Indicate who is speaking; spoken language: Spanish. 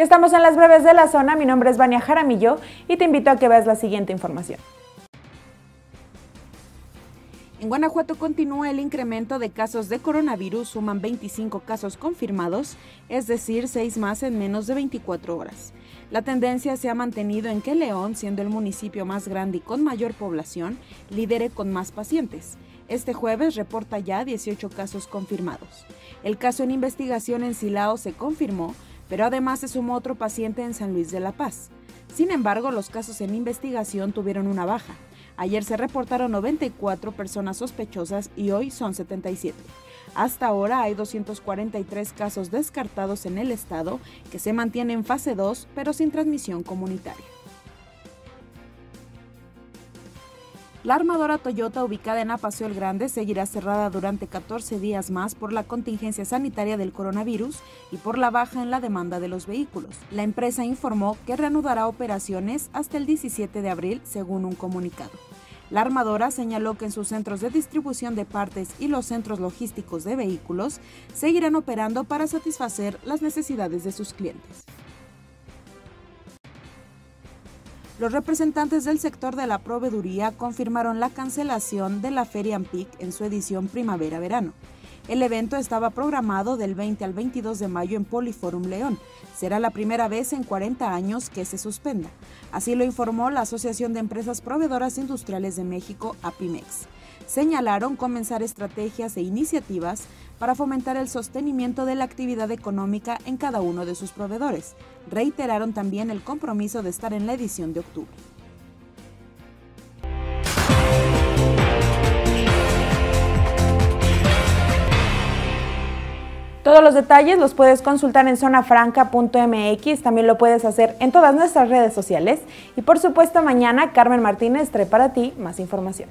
Speaker 1: Estamos en las breves de la zona, mi nombre es Vania Jaramillo y te invito a que veas la siguiente información.
Speaker 2: En Guanajuato continúa el incremento de casos de coronavirus, suman 25 casos confirmados, es decir, 6 más en menos de 24 horas. La tendencia se ha mantenido en que León, siendo el municipio más grande y con mayor población, lidere con más pacientes. Este jueves reporta ya 18 casos confirmados. El caso en investigación en Silao se confirmó, pero además se sumó otro paciente en San Luis de la Paz. Sin embargo, los casos en investigación tuvieron una baja. Ayer se reportaron 94 personas sospechosas y hoy son 77. Hasta ahora hay 243 casos descartados en el estado que se mantienen en fase 2 pero sin transmisión comunitaria. La armadora Toyota ubicada en Apaseo el Grande seguirá cerrada durante 14 días más por la contingencia sanitaria del coronavirus y por la baja en la demanda de los vehículos. La empresa informó que reanudará operaciones hasta el 17 de abril, según un comunicado. La armadora señaló que en sus centros de distribución de partes y los centros logísticos de vehículos seguirán operando para satisfacer las necesidades de sus clientes. Los representantes del sector de la proveeduría confirmaron la cancelación de la Feria Ampic en su edición primavera-verano. El evento estaba programado del 20 al 22 de mayo en Poliforum León. Será la primera vez en 40 años que se suspenda. Así lo informó la Asociación de Empresas Proveedoras Industriales de México, APIMEX señalaron comenzar estrategias e iniciativas para fomentar el sostenimiento de la actividad económica en cada uno de sus proveedores. Reiteraron también el compromiso de estar en la edición de octubre.
Speaker 1: Todos los detalles los puedes consultar en zonafranca.mx, también lo puedes hacer en todas nuestras redes sociales y por supuesto mañana Carmen Martínez trae para ti más información.